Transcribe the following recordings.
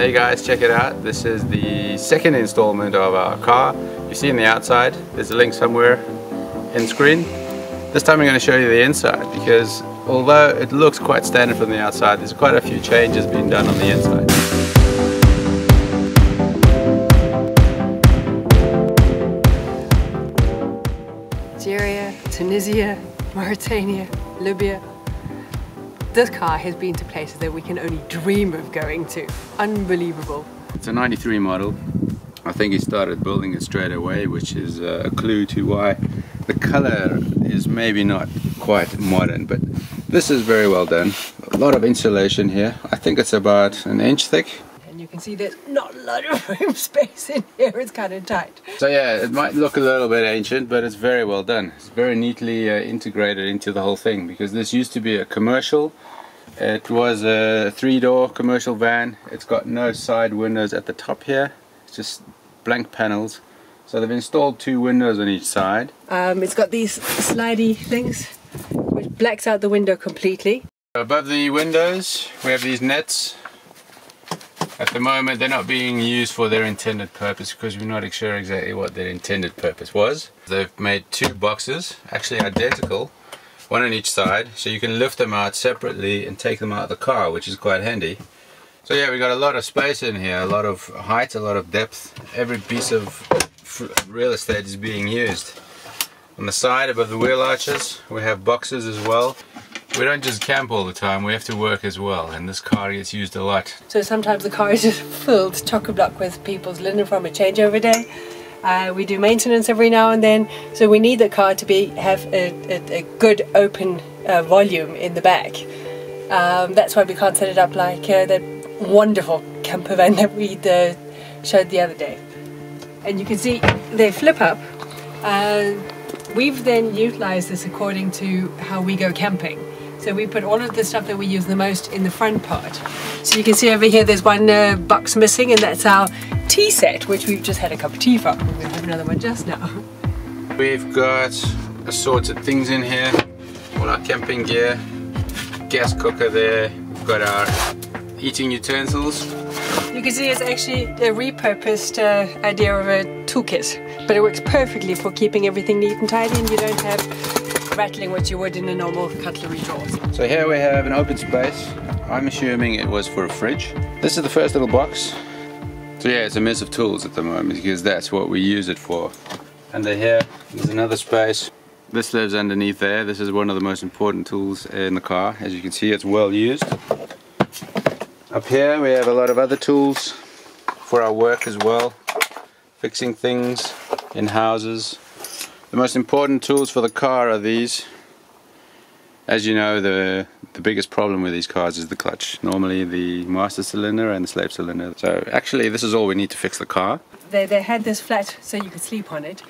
Hey guys, check it out. This is the second installment of our car. You see in the outside, there's a link somewhere in screen. This time I'm going to show you the inside because although it looks quite standard from the outside, there's quite a few changes being done on the inside. Algeria, Tunisia, Mauritania, Libya. This car has been to places that we can only dream of going to. Unbelievable. It's a 93 model. I think he started building it straight away, which is uh, a clue to why the color is maybe not quite modern, but this is very well done. A lot of insulation here. I think it's about an inch thick. And you can see there's not lot of room space in here, it's kind of tight. So yeah, it might look a little bit ancient, but it's very well done. It's very neatly uh, integrated into the whole thing because this used to be a commercial. It was a three-door commercial van. It's got no side windows at the top here. It's just blank panels. So they've installed two windows on each side. Um, it's got these slidey things which blacks out the window completely. Above the windows we have these nets. At the moment they're not being used for their intended purpose because we're not sure exactly what their intended purpose was. They've made two boxes, actually identical, one on each side, so you can lift them out separately and take them out of the car, which is quite handy. So yeah, we've got a lot of space in here, a lot of height, a lot of depth. Every piece of real estate is being used. On the side above the wheel arches, we have boxes as well. We don't just camp all the time, we have to work as well, and this car gets used a lot. So sometimes the car is just filled chock-a-block with people's linen from a changeover day. Uh, we do maintenance every now and then, so we need the car to be have a, a, a good open uh, volume in the back. Um, that's why we can't set it up like uh, that wonderful camper van that we uh, showed the other day. And you can see they flip up. Uh, we've then utilized this according to how we go camping. So we put all of the stuff that we use the most in the front part. So you can see over here there's one uh, box missing and that's our tea set, which we've just had a cup of tea from. we have another one just now. We've got assorted things in here, all our camping gear, gas cooker there, we've got our eating utensils. You can see it's actually a repurposed uh, idea of a toolkit, but it works perfectly for keeping everything neat and tidy and you don't have rattling what you would in a normal cutlery drawer. So here we have an open space. I'm assuming it was for a fridge. This is the first little box. So yeah, it's a mess of tools at the moment because that's what we use it for. Under here, there's another space. This lives underneath there. This is one of the most important tools in the car. As you can see, it's well used. Up here, we have a lot of other tools for our work as well. Fixing things in houses, the most important tools for the car are these. As you know, the the biggest problem with these cars is the clutch. Normally the master cylinder and the slave cylinder. So actually this is all we need to fix the car. They, they had this flat so you could sleep on it.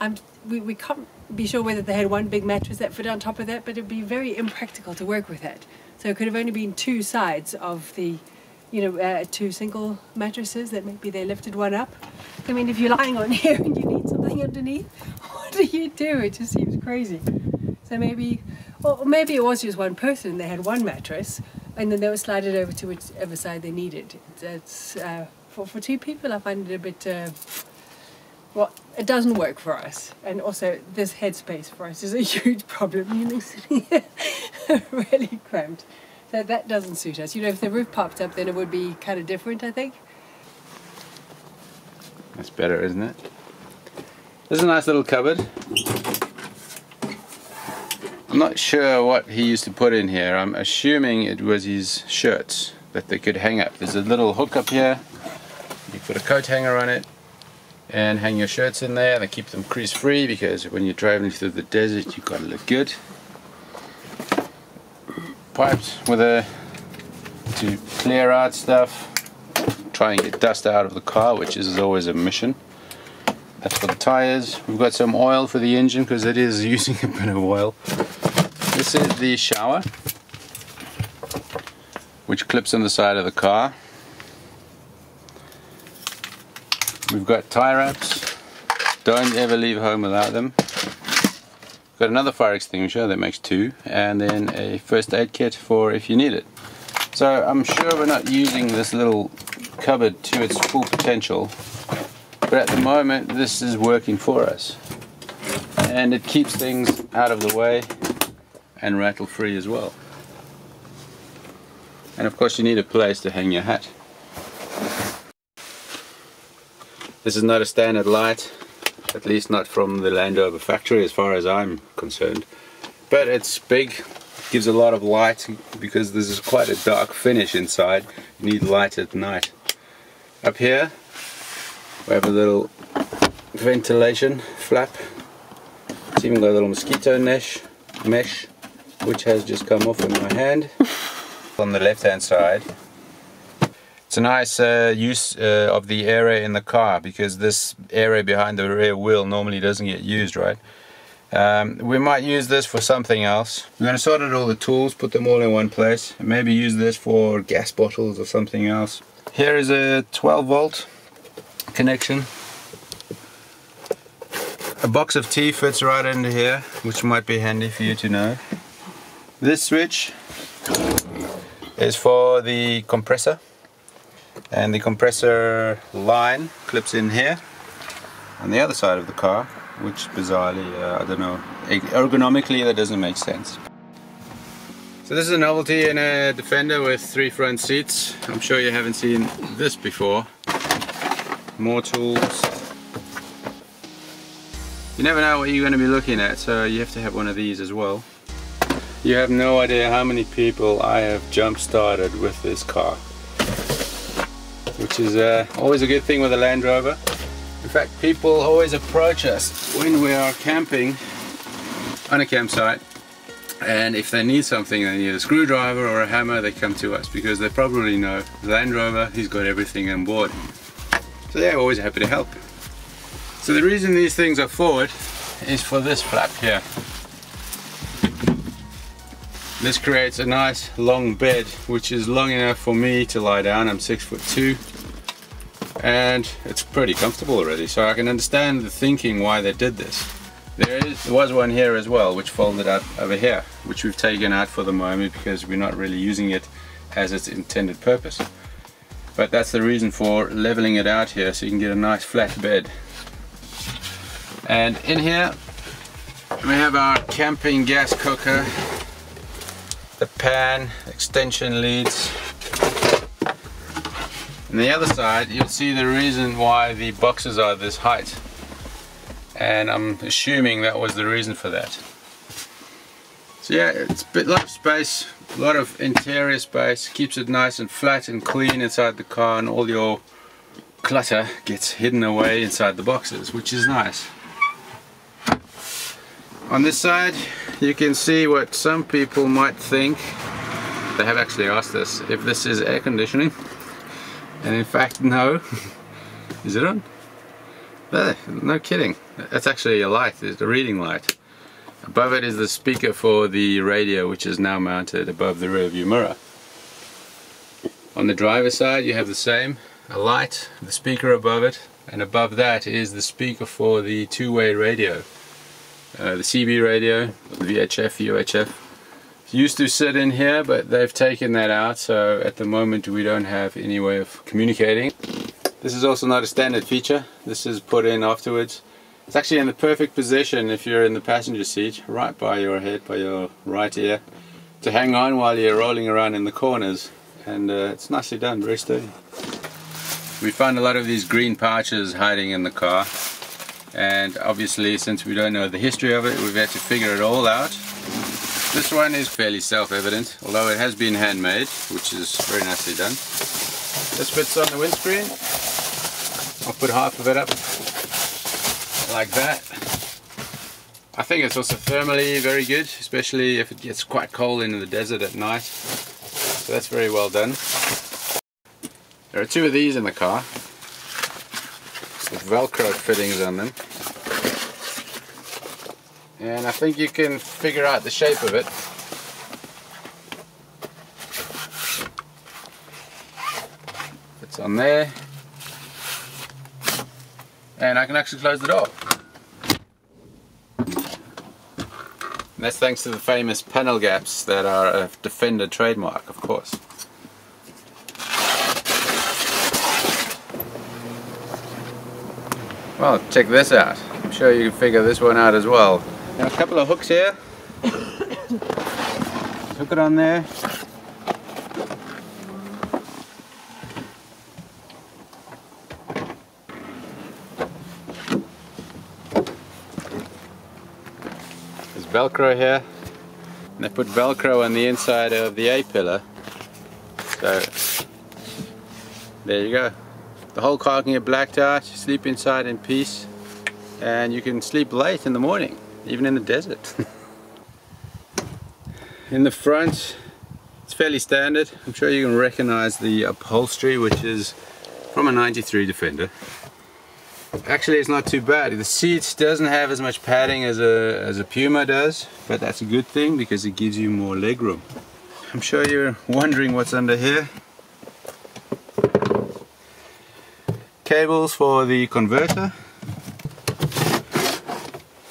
Um, we, we can't be sure whether they had one big mattress that fit on top of that, but it'd be very impractical to work with that. So it could have only been two sides of the, you know, uh, two single mattresses that maybe they lifted one up. I mean, if you're lying on here and you need something underneath, do you do? It just seems crazy. So maybe, or maybe it was just one person. They had one mattress, and then they would slide it over to whichever side they needed. It's uh, for for two people. I find it a bit. Uh, well, it doesn't work for us, and also this headspace for us is a huge problem. You know, sitting here really cramped. So that doesn't suit us. You know, if the roof popped up, then it would be kind of different. I think. That's better, isn't it? This is a nice little cupboard. I'm not sure what he used to put in here. I'm assuming it was his shirts that they could hang up. There's a little hook up here. You put a coat hanger on it and hang your shirts in there. They keep them crease free because when you're driving through the desert you've got to look good. Pipes with a to clear out stuff. Try and get dust out of the car which is always a mission. That's for the tires. We've got some oil for the engine because it is using a bit of oil. This is the shower which clips on the side of the car. We've got tie wraps. Don't ever leave home without them. Got another fire extinguisher that makes two and then a first aid kit for if you need it. So I'm sure we're not using this little cupboard to its full potential. But at the moment, this is working for us. And it keeps things out of the way and rattle free as well. And of course you need a place to hang your hat. This is not a standard light, at least not from the Land Rover factory as far as I'm concerned. But it's big, gives a lot of light because this is quite a dark finish inside. You need light at night. Up here we have a little ventilation flap. It's even got a little mosquito mesh, mesh which has just come off in my hand. On the left hand side it's a nice uh, use uh, of the area in the car because this area behind the rear wheel normally doesn't get used, right? Um, we might use this for something else. We're going to sort out all the tools, put them all in one place, and maybe use this for gas bottles or something else. Here is a 12 volt connection. A box of tea fits right into here, which might be handy for you to know. This switch is for the compressor and the compressor line clips in here on the other side of the car which bizarrely uh, I don't know ergonomically that doesn't make sense so this is a novelty in a Defender with three front seats I'm sure you haven't seen this before more tools you never know what you're going to be looking at so you have to have one of these as well you have no idea how many people I have jump started with this car which is uh, always a good thing with a Land Rover. In fact, people always approach us when we are camping on a campsite and if they need something, they need a screwdriver or a hammer, they come to us because they probably know Land Rover, he's got everything on board. So they're always happy to help. So the reason these things are forward is for this flap here. This creates a nice long bed which is long enough for me to lie down. I'm six foot two and it's pretty comfortable already so I can understand the thinking why they did this. There, is, there was one here as well which folded up over here which we've taken out for the moment because we're not really using it as its intended purpose. But that's the reason for leveling it out here so you can get a nice flat bed. And in here we have our camping gas cooker the pan, extension leads. and the other side you'll see the reason why the boxes are this height and I'm assuming that was the reason for that. So yeah, it's a bit lot of space, a lot of interior space, keeps it nice and flat and clean inside the car and all your clutter gets hidden away inside the boxes, which is nice. On this side you can see what some people might think. They have actually asked us if this is air conditioning. And in fact no. Is it on? There, no kidding. That's actually a light, it's a reading light above it is the speaker for the radio which is now mounted above the rear view mirror on the driver's side you have the same a light, the speaker above it and above that is the speaker for the two-way radio uh, the CB radio, the VHF, UHF. Used to sit in here, but they've taken that out, so at the moment we don't have any way of communicating. This is also not a standard feature. This is put in afterwards. It's actually in the perfect position if you're in the passenger seat, right by your head, by your right ear, to hang on while you're rolling around in the corners. And uh, it's nicely done, very sturdy. We found a lot of these green pouches hiding in the car. And obviously since we don't know the history of it we've had to figure it all out. This one is fairly self-evident although it has been handmade which is very nicely done. This fits on the windscreen. I'll put half of it up like that. I think it's also thermally very good especially if it gets quite cold in the desert at night. So that's very well done. There are two of these in the car with velcro fittings on them. And I think you can figure out the shape of it. It's on there and I can actually close the door. And that's thanks to the famous panel gaps that are a Defender trademark, of course. Well, check this out. I'm sure you can figure this one out as well. Now a couple of hooks here. Hook it on there. Velcro here. And they put Velcro on the inside of the A-pillar. So, there you go. The whole car can get blacked out, sleep inside in peace, and you can sleep late in the morning, even in the desert. in the front, it's fairly standard. I'm sure you can recognize the upholstery, which is from a 93 Defender. Actually, it's not too bad. The seat doesn't have as much padding as a, as a Puma does, but that's a good thing because it gives you more legroom. I'm sure you're wondering what's under here. Cables for the converter.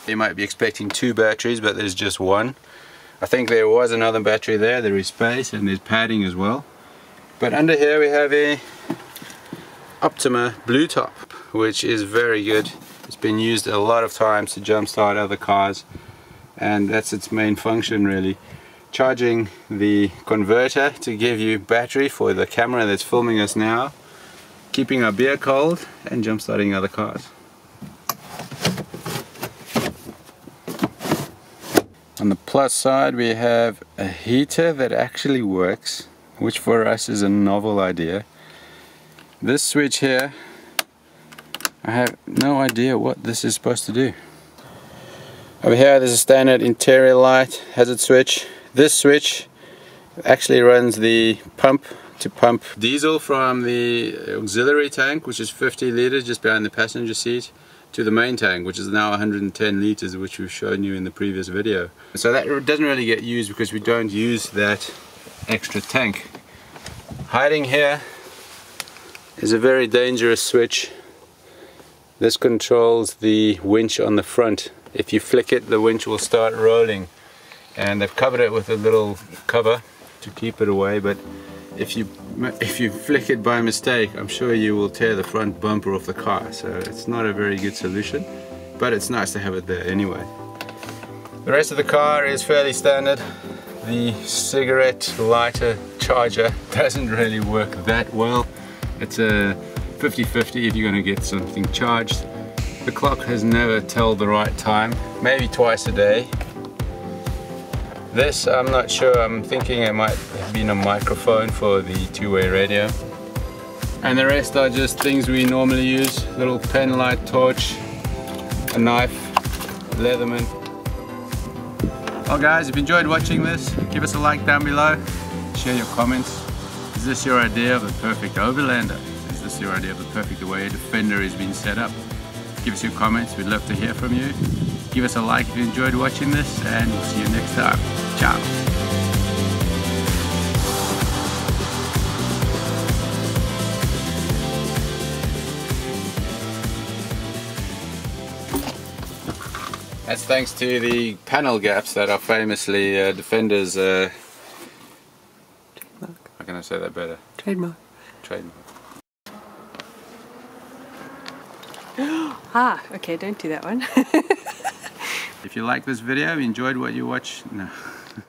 You might be expecting two batteries, but there's just one. I think there was another battery there, there is space and there's padding as well. But under here we have a Optima Blue Top, which is very good. It's been used a lot of times to jumpstart other cars and that's its main function really. Charging the converter to give you battery for the camera that's filming us now, keeping our beer cold and jumpstarting other cars. On the plus side we have a heater that actually works, which for us is a novel idea. This switch here, I have no idea what this is supposed to do. Over here there's a standard interior light, hazard switch. This switch actually runs the pump to pump diesel from the auxiliary tank, which is 50 liters just behind the passenger seat, to the main tank, which is now 110 liters, which we've shown you in the previous video. So that doesn't really get used because we don't use that extra tank. Hiding here is a very dangerous switch. This controls the winch on the front. If you flick it, the winch will start rolling. And they've covered it with a little cover to keep it away, but if you if you flick it by mistake, I'm sure you will tear the front bumper off the car. So it's not a very good solution, but it's nice to have it there anyway. The rest of the car is fairly standard. The cigarette lighter charger doesn't really work that well. It's a 50-50 if you're going to get something charged. The clock has never told the right time, maybe twice a day. This, I'm not sure, I'm thinking it might have been a microphone for the two-way radio. And the rest are just things we normally use, little pen light torch, a knife, Leatherman. Well guys, if you enjoyed watching this, give us a like down below, share your comments. Is this your idea of the perfect overlander? Is your idea of the perfect way a Defender is being set up? Give us your comments, we'd love to hear from you. Give us a like if you enjoyed watching this, and we'll see you next time. Ciao. That's thanks to the panel gaps that are famously uh, Defenders. Uh, how can I say that better? Trademark. Trademark. ah, okay, don't do that one. If you like this video, enjoyed what you watched, no.